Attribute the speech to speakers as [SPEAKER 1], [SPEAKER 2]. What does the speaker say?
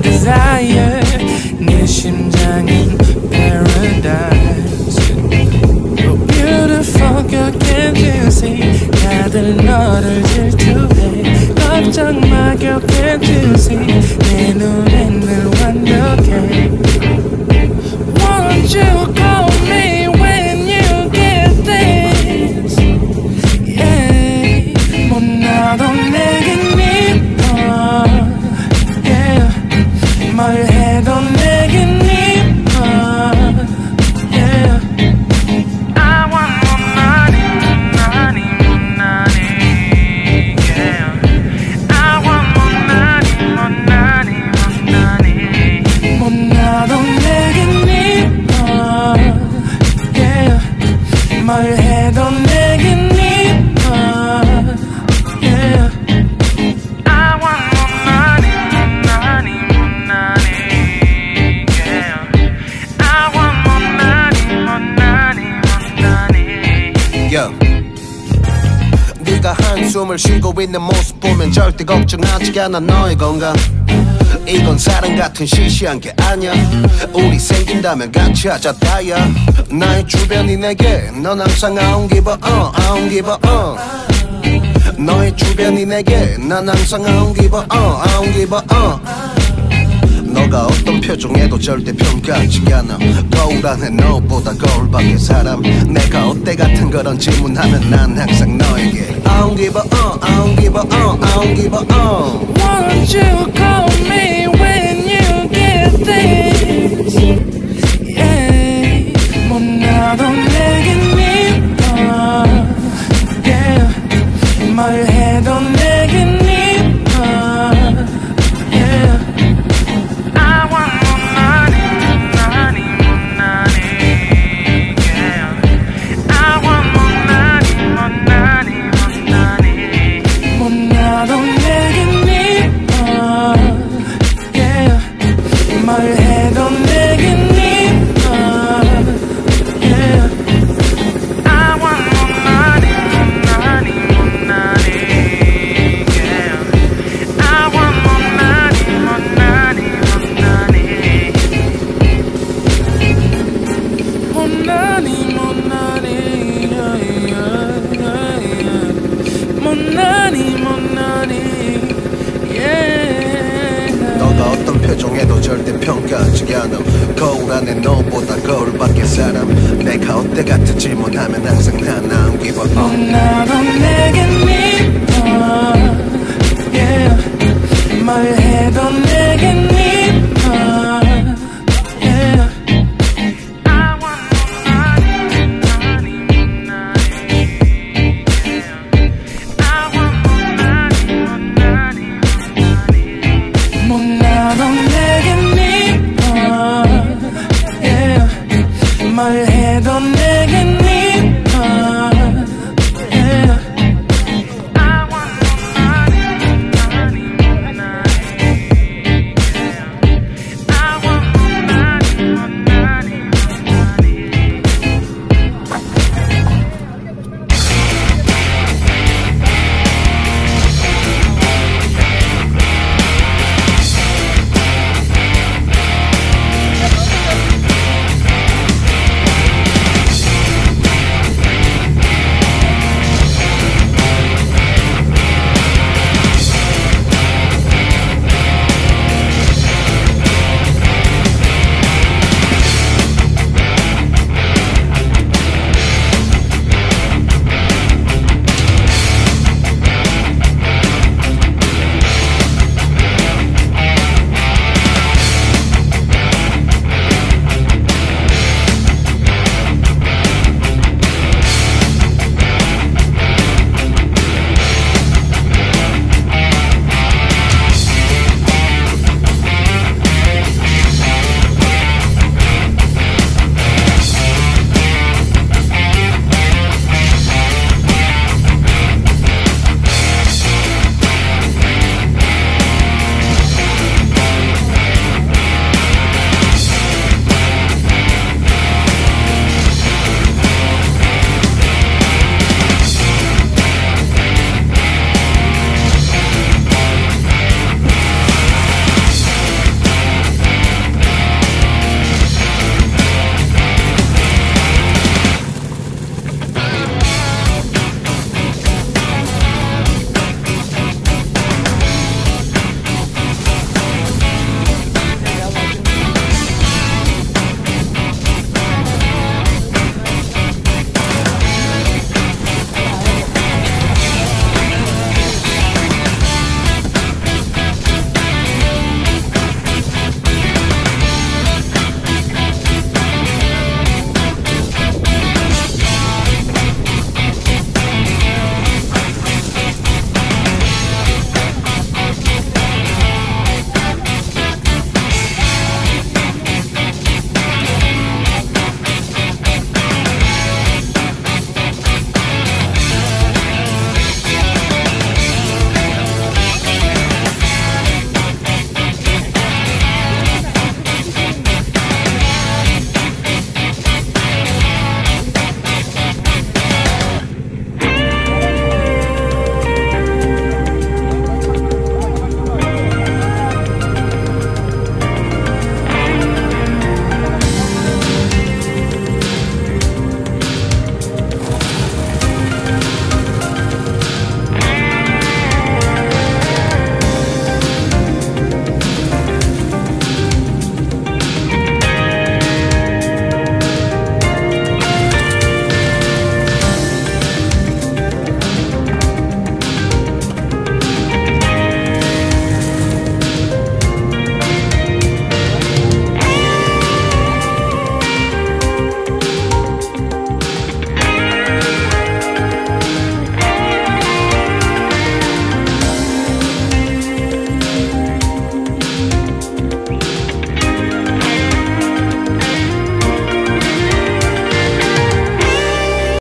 [SPEAKER 1] desire. 내 심장은 paradise. Oh beautiful girl can't you see? 다들 너를 질투해. 걱정 마 girl can't you see? 내눈 뭘 해도 내겐 이뻐, yeah. I want more money, more money, more money, yeah. I want more money, more money, more money.
[SPEAKER 2] Yo. 네가 한숨을 쉬고 있는 모습 보면 절대 걱정하지 않아 너의 건강 이건 사랑 같은 시시한 게 아니야 우리 생긴다면 같이 하자 다야 나의 주변이 내게 넌 항상 uh, I don't give a uh 너의 주변이 내게 난 항상 uh, I don't give a uh 너가 어떤 표정에도 절대 평가하지 않아 거울 안에 너보다 거울 밖의 사람 내가 어때 같은 그런 질문하면 난 항상 너에게 I don't give a uh, I don't give a uh, I don't give a uh
[SPEAKER 1] Won't you call me when you get this? Yeah, 못나도
[SPEAKER 2] 거울 안에 너보다 거울밖에 사람. 내가 어때 같은 질문하면 항상 다 나은 기분 Oh 나도 내게 미